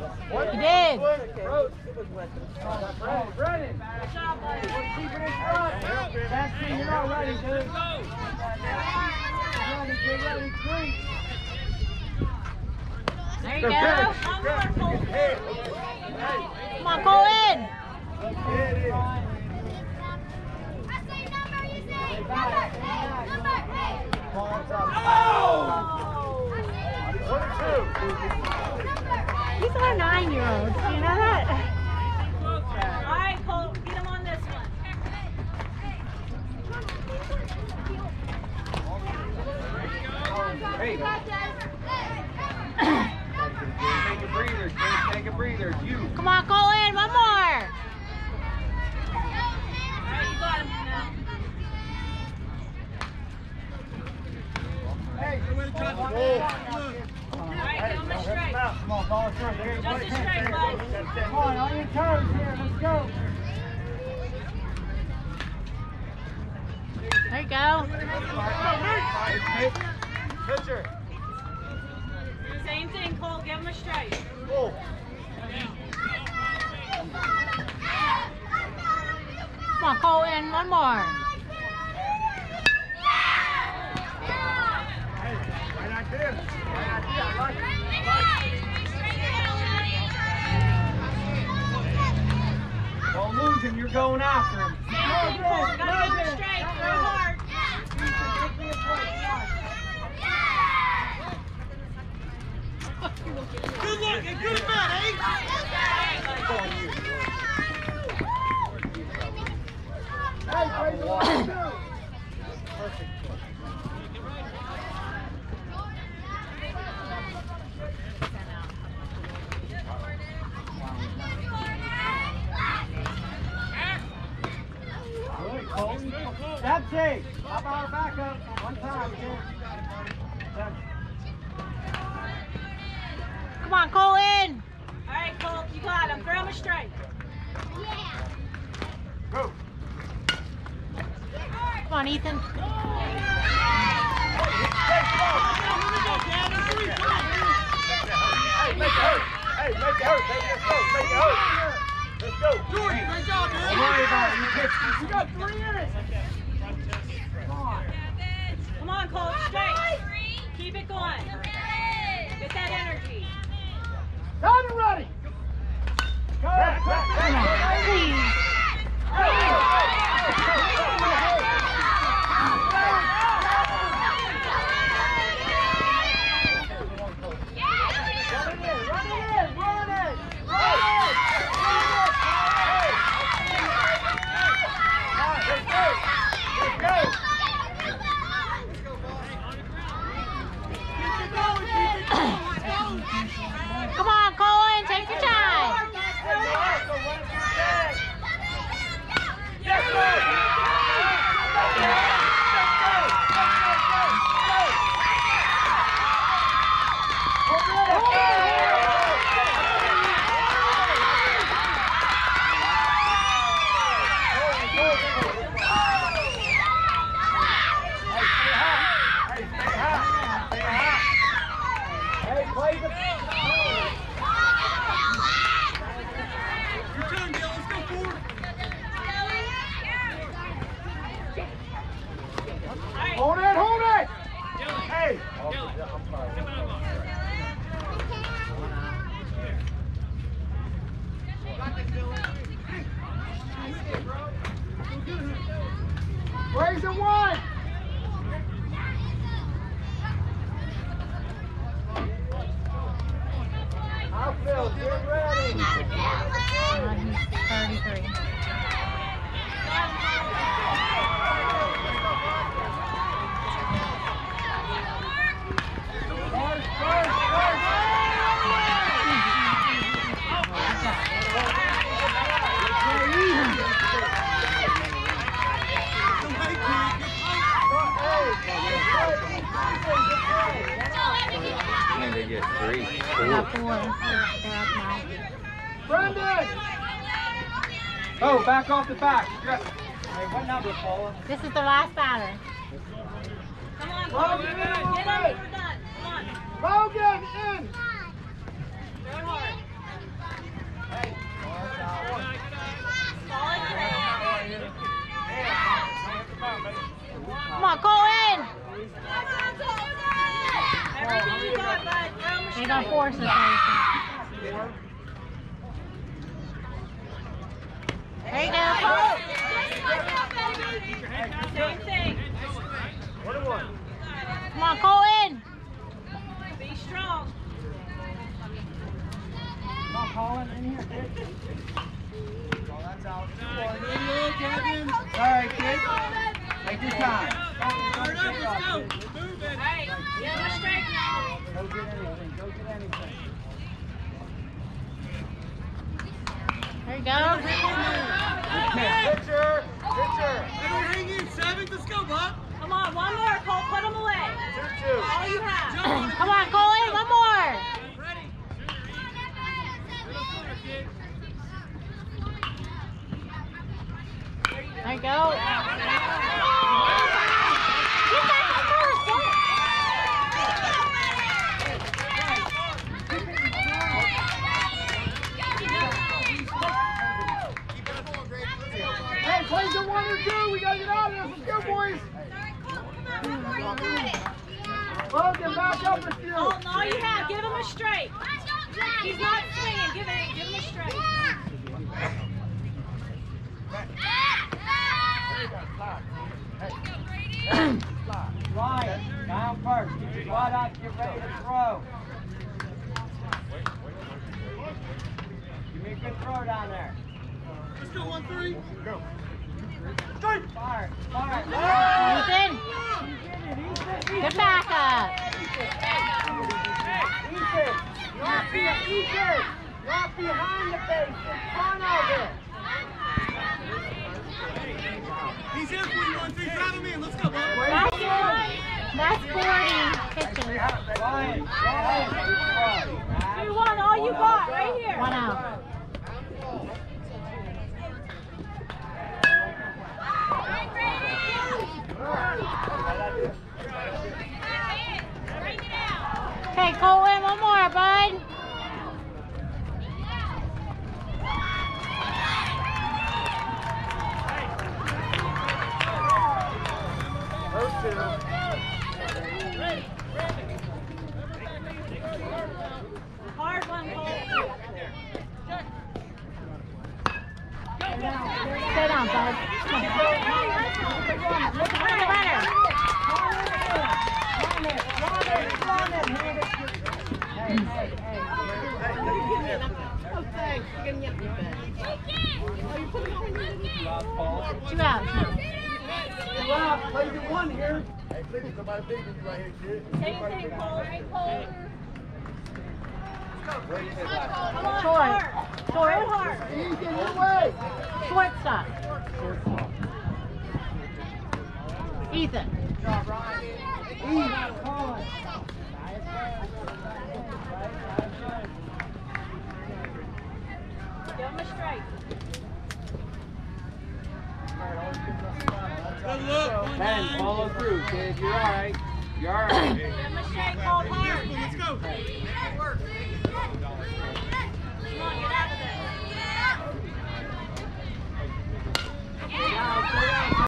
He did. Brennan. You're ready, dude. There you go. One more, Cole. Come on, Cole in. These are nine-year-olds. Do you know that? All right, Cole, get him on this one. Hey. Take a breather. James, Take a breather. You. Come on, Cole in. One more. All right, you got him now. Hey. All right, get him straight. Come on, follow through. There you go. Just a straight, bud. Come on, on your toes here. Let's go. There you go. Pitcher. Same thing, Cole, give him a straight. Oh. Come on, Cole in. One more. Right idea. Right idea. I like it. I like it. Don't lose him. You're going after him. Same thing, Cole, gotta get him straight. Throw hard. Good luck and good man, eh? Hey, praise the Lord. Good, Cole. That's it. How about a backup? One time, Come on, Cole in. All right, Cole, you got him. Throw him a straight. Go. Come on, Ethan. Hey, make it hurt. Hey, make it hurt. baby. Let's go. Make it hurt. Let's go. Jordan, great job, man. Don't worry about it. You pitched. You got three innings. Come on, Cole, straight. Keep it going. Get that energy. Time and ready. Go. Back, back, back. Please. Run it in. Run it in. Run it. Run it. Hey. Come on, let's go. Let's go. Come on, Cole in. Take your time. Hey, Marshall, run it back. Yes, sir. Hey, play the Your turn, Dale. Let's go forward. Hold it, hold it! Hey! Raise it one! Get ready! Uh, he's 33. First, first, first! Come hey, kid. And they get three, We four. got four. They're up now. Brendan! Oh, back off the back. Hey, what number, Paula? This is the last batter. Come on, Cole. Logan, Get in him. on We're done. Come on. Logan, in! Throw it hard. course that's how you There you go, Cole. Same thing. One to one. Come on, Cole in. Be strong. Come on, Colin, in here, kid. Oh, that's out. Sorry, kid. Take your time. Start up, let's go. Move it. Hey, get straight now. Go get anything, go get anything. There you go. Pitcher, pitcher. Hang let's go, Bob. Come on, one more, Cole. Put him away. Two, two. All you have. On. Come on, Cole. One more. Ready. Middle corner, kid. There you go. Get back to first. Don't- Hey, play the one or two. We gotta get out of this. Let's go, boys. Logan, back up a few. Colton, all you have. Give him a straight. He's not swinging. Give it. Give him a straight. Ryan, down first. Get your butt up. Get ready to throw. Give me a good throw down there. Let's go, one, three. Go. Fire, fire. Ethan. Good backup. Ethan, not behind, Ethan, not behind the base, in front of it. He's here for you, one, three. Drive him in. Let's go, Bob. That's, that's 40 pitches. Ryan, Ryan, good throw. Two one. All you got right here. One out. Okay, Cole in. One more, bud. Cole. Down, bud. Come on. Look at the runner. Two outs now. Wow, play the one here. Same thing, Cole. Short. hard. Short. Go hard. Ethan, your way. Shortstop. Ethan. Ethan, Colin. Give him a straight. Good look. One, Ben, follow through, kid. You're all right. You're all right. Give him a straight, Cole. Hard. Let's go. Come on, get out of there.